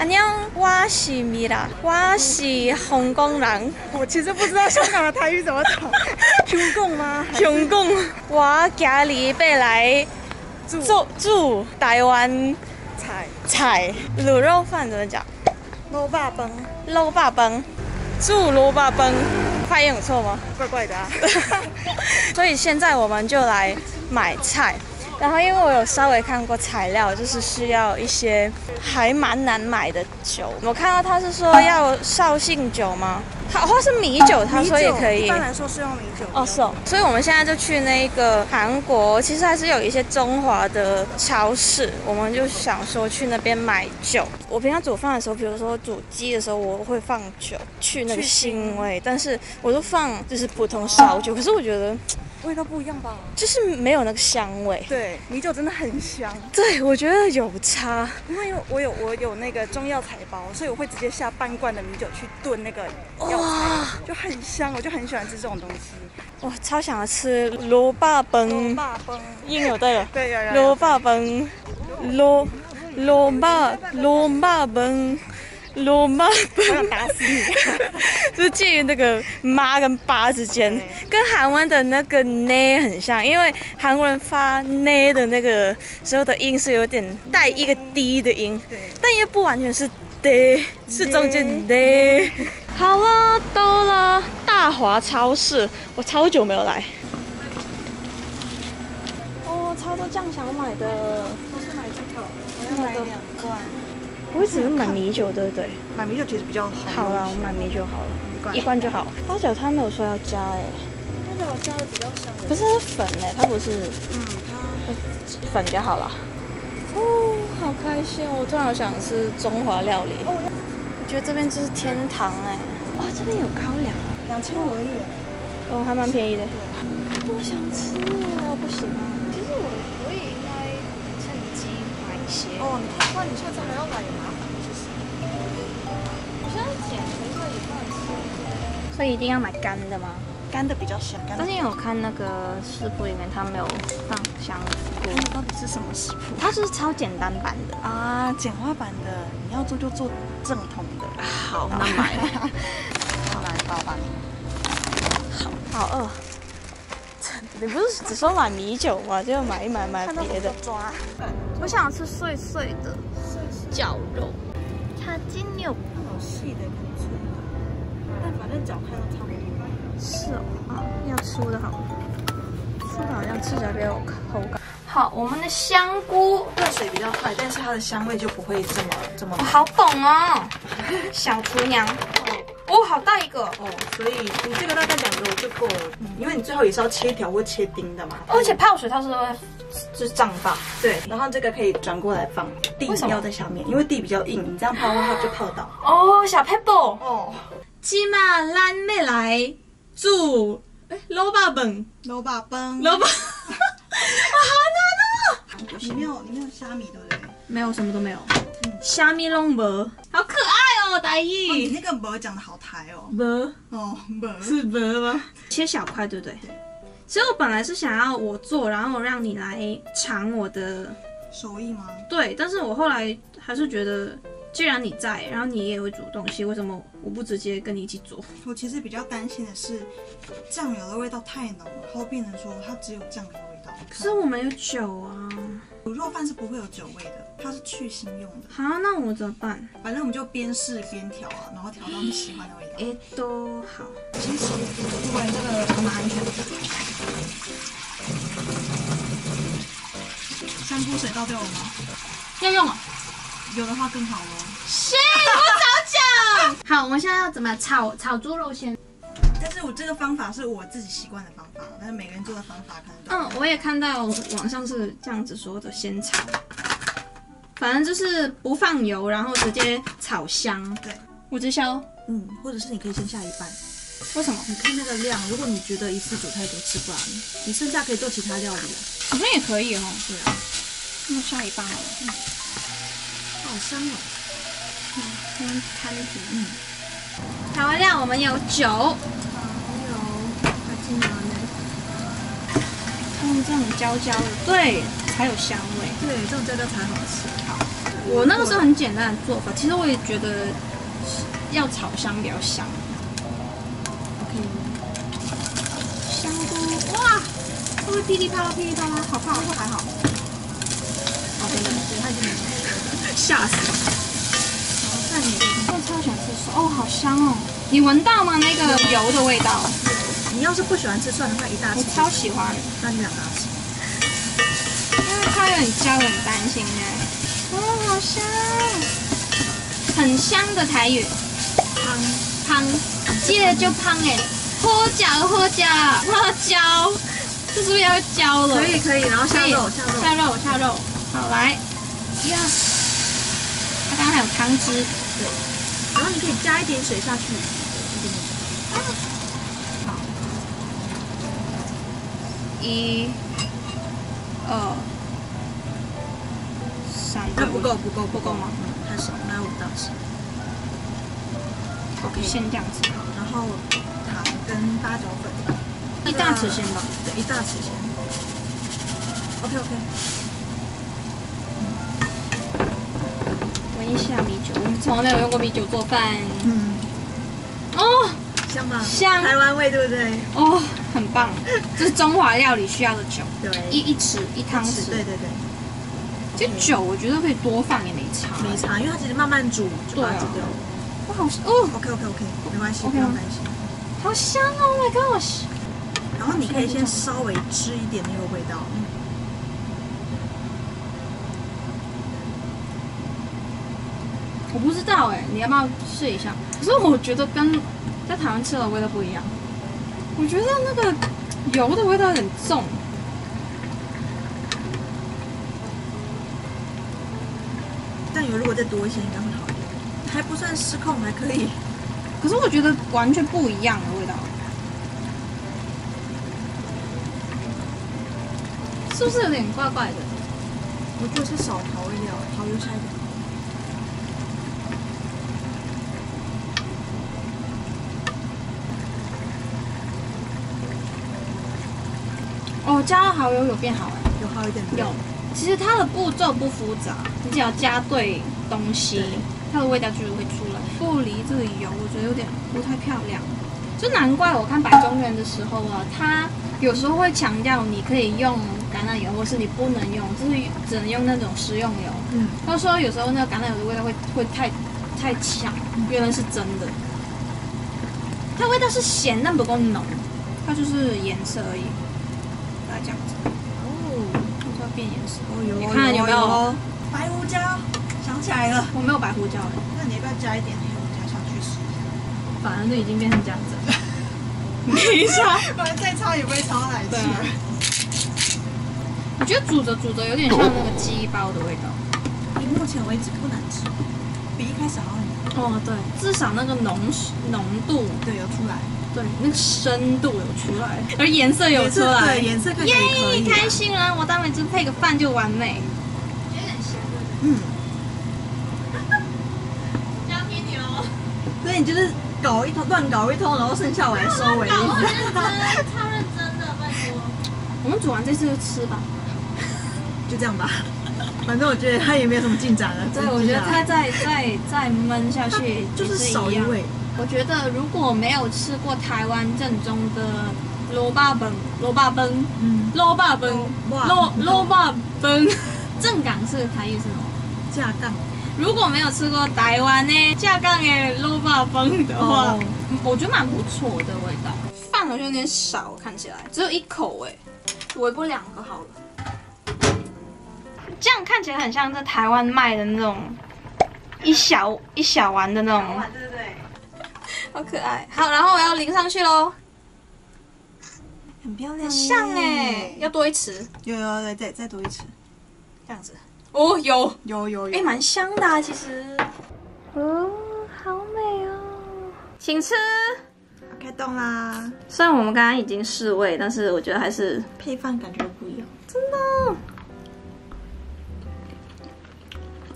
安娘，我是米拉，我是香港人。我其实不知道香港的台语怎么讲，香港吗？香港，我今日要来做住台湾菜菜卤肉饭怎么讲？卤霸崩，卤霸崩，住卤霸崩，发音有错吗？怪怪的啊。所以现在我们就来买菜。然后因为我有稍微看过材料，就是需要一些还蛮难买的酒。我看到他是说要绍兴酒吗？他或是米酒，他说也可以。一般来说是用米酒。哦，是哦。所以我们现在就去那个韩国，其实还是有一些中华的超市，我们就想说去那边买酒。我平常煮饭的时候，比如说煮鸡的时候，我会放酒去那个腥味，但是我都放就是普通烧酒。可是我觉得。味道不一样吧？就是没有那个香味。对，米酒真的很香。对，我觉得有差。因为我有我有那个中药材包，所以我会直接下半罐的米酒去炖那个药材，就很香。我就很喜欢吃这种东西。我超想要吃萝卜崩。应有对了。对呀呀。萝卜崩，萝萝卜萝卜崩。罗妈，我想打死你！就是介于那个妈跟爸之间，跟韩文的那个呢很像，因为韩国人发呢的那个时候的音是有点带一个低的音，但又不完全是的，是中间的。好了，到了大华超市，我超久没有来。哦，超多酱想买的，我是买这个，我要买两罐。我只是买米酒，对不对？买米酒其实比较好。好了，我买米酒好了，一罐就好。八角他没有说要加哎，八角加的比较香。不是粉哎，它不是。嗯，它粉就好了。哦，好开心！我突然好想吃中华料理。哦，我觉得这边就是天堂哎。哇，这边有高粱，两千五而已。哦，还蛮便宜的。我想吃啊，不行吗？那你下次还要买，也麻烦，其实。我现在减肥，所以也不能吃。所以一定要买干的吗？干的比较香。但是因为我看那个食谱里面，它没有放香菇。到底是什么食谱？它是超简单版的啊，简化版的。你要做就做正统的。好，那买。来包吧。好，好饿。你不是只说买米酒吗？就买一买买别的。抓。我想吃碎碎的绞肉，它筋有好细的跟粗的，但反正脚看都差不多。是哦，啊，要粗的好，粗的好像吃起来比较有口感。好，我们的香菇热水比较快，但是它的香味就不会这么这么。我好懂哦，小厨娘。哦，好大一个哦，所以你这个大概两个就够了，因为你最后也是要切条或切丁的嘛。而且泡水它是会是胀大，对。然后这个可以转过来放，地要在下面，因为地比较硬，你这样泡的话就泡到。哦，小 pebble 哦，起码咱没来煮哎萝卜崩，萝卜崩，萝卜，哇 好难哦！里面有里面有虾米对不对？没有，什么都没有。虾米拢无，好可爱哦，大姨。你那个无讲的好台哦。无哦，无是无吗？切小块，对不对？对。其实我本来是想要我做，然后让你来尝我的手艺吗？对，但是我后来还是觉得，既然你在，然后你也会煮东西，为什么我不直接跟你一起做？我其实比较担心的是，酱油的味道太浓，然后变成说它只有酱油。可是我们有酒啊。卤肉饭是不会有酒味的，它是去腥用的。好，那我怎么办？反正我们就边试边调啊，然后调到你喜欢的味道。哎，都好。其实，不管这个还蛮安全的。香菇水倒掉了吗？要用了，有的话更好哦。谁我早讲。好，我们现在要怎么炒炒猪肉先？这个方法是我自己习惯的方法，但是每个人做的方法可能……嗯，我也看到网上是这样子说的，先炒，反正就是不放油，然后直接炒香。对，五只香，嗯，或者是你可以先下一半。为什么？你看那个量，如果你觉得一次煮太多吃不完，你剩下可以做其他料理啊。好像也可以哦。对啊，那下一半好了。嗯，好香哦。嗯，先摊平。嗯，调完料，我们有酒。它们这种焦焦的，对，才有香味。对，这种焦焦才好吃。好，我那个时候很简单的做法，其实我也觉得要炒香比较香。OK，香菇，哇，会不会噼里啪啦噼里啪啦？好怕，还好。哦，真的，对，它已经吓死了。好，那你我超喜欢吃蒜，哦，好香哦！你闻到吗？那个油的味道，你要是不喜欢吃蒜的话，一大我，超喜欢。那你两大匙。因为它有点焦，我很担心哎。哦，好香，很香的台语，汤。汤，接着就汤哎，喝椒喝椒辣椒，这是不是要焦了？可以可以，然后下肉下肉。下肉下肉，好来。呀，它刚刚还有汤汁，对。然后你可以加一点水下去，一点一、二、三，那不够不够不够吗？嗯，太少，那要五大匙。OK，先这样子，然后糖跟八角粉，一大匙先吧。对，一大匙先。OK OK，闻一下米酒，我们从来没有用过米酒做饭。嗯，哦香吗？香台湾味对不对？哦，很棒，这是中华料理需要的酒，对，一一匙一汤匙。对对对，其实酒我觉得可以多放也没差。没差，因为它其实慢慢煮就把煮掉。哇，好哦，OK OK OK，没关系不用担心。好香哦！Oh my gosh！然后你可以先稍微吃一点那个味道。我不知道哎，你要不要试一下？可是我觉得跟在台湾吃的味道不一样。我觉得那个油的味道有点重。但油如果再多一些，应该会好一点。还不算失控，还可以。可是我觉得完全不一样的味道，是不是有点怪怪的？我觉得是少调味料，调油差一点。哦，加了蚝油有变好哎。有好一点。有，其实它的步骤不复杂，你只要加对东西对，它的味道就是会出来。不离这个油，我觉得有点不太漂亮。就难怪我看百中园的时候啊，它有时候会强调你可以用橄榄油，或是你不能用，就是只能用那种食用油。嗯，他说有时候那个橄榄油的味道会会太太强，原来是真的。它味道是咸，但不够浓，它就是颜色而已。大概这样子，哦，它就要变颜色。哦有你看有没有？白胡椒？想起来了，我没有白胡椒哎，那你要不要加一点黑胡椒下去试一下？反正都已经变成这样子了。没差。不然再焯也不会焯来对啊我觉得煮着煮着有点像那个鸡包的味道。以目前为止不难吃，比一开始好很多。哦，对，至少那个浓浓度，对，有出来，对，那个深度有出来，而颜色有出来，对，颜色看起来也可以耶，啊。开心了！我待会就配个饭就完美。嗯，交给你哦。所以你就是搞一通，乱搞一通，然后剩下我来收尾。超认真的，拜托。我们煮完这次就吃吧。就这样吧，反正我觉得它也没有什么进展了。对，我觉得它再再再焖下去就是一样。少一味。我觉得如果没有吃过台湾正宗的萝卜本、萝卜崩、嗯，萝卜崩、哇萝萝卜崩，正港是台语是什么？架杠。如果没有吃过台湾的架杠的萝卜崩的话，哦我觉得蛮不错的味道。饭好像有点少，看起来只有一口哎，微波两个好了。这样看起来很像在台湾卖的那种一小一小碗的那种，好可爱。好，然后我要淋上去喽，很漂亮耶。像哎，要多一匙有有有，再再多一匙。这样子。哦，有，有有有。哎，蛮香的啊，其实。哦，好美哦，请吃。开动啦！虽然我们刚刚已经试味，但是我觉得还是配饭感觉不一样，真的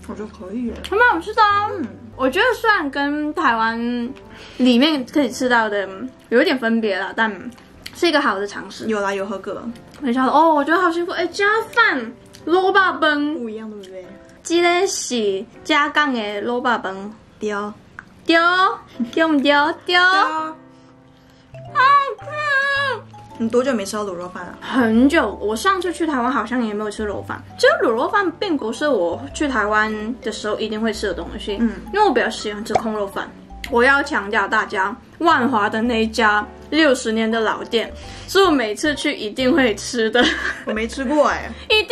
我觉得可以耶。还蛮好吃的、啊。嗯，我觉得虽然跟台湾里面可以吃到的有一点分别了，但是一个好的尝试。有啦有合格，没想到哦，我觉得好幸福哎，加饭萝卜崩，不一样对不对？这个是加杠的萝卜崩，丢对对唔对？对。丢。你多久没吃到卤肉饭了？很久，我上次去台湾好像也没有吃卤肉饭。其实卤肉饭并不是我去台湾的时候一定会吃的东西，嗯，因为我比较喜欢吃空肉饭。我要强调大家，万华的那一家六十年的老店，是我每次去一定会吃的，我没吃过哎，一定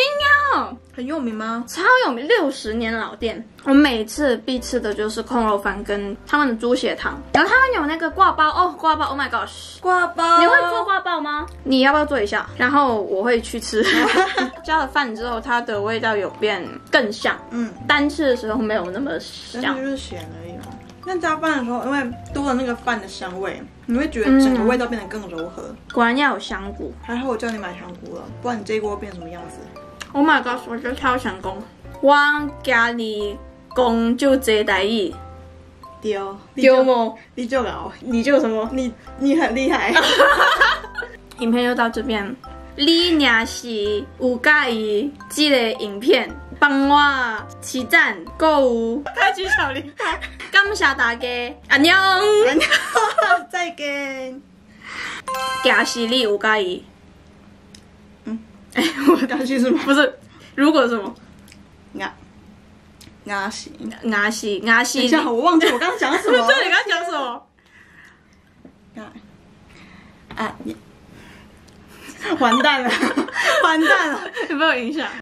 要。很有名吗？超有名，六十年老店。我每次必吃的就是空肉饭跟他们的猪血汤，然后他们有那个挂包哦，挂包，Oh my gosh，挂包，你会做挂包吗？你要不要做一下？然后我会去吃。加了饭之后，它的味道有变更香，嗯，单吃的时候没有那么香，就是咸而已嘛。那加饭的时候，因为多了那个饭的香味，你会觉得整个味道变得更柔和。果然要有香菇，还好我叫你买香菇了，不然你这一锅变什么样子？Oh my god！我觉得超成功。我家里讲就这台语，丢丢么？你就搞，你就什么？你你很厉害。影片就到这边。你若是有介意这个影片，帮我起赞、购物、开启小铃铛，感谢大家，安 녕。 再见。假是你有介意，哎，我刚去什么？不是，如果什么？牙牙西牙西牙西。等一下，我忘记我刚刚讲什么。对，你刚刚讲什么？牙啊，完蛋了，完蛋了，有没有影响？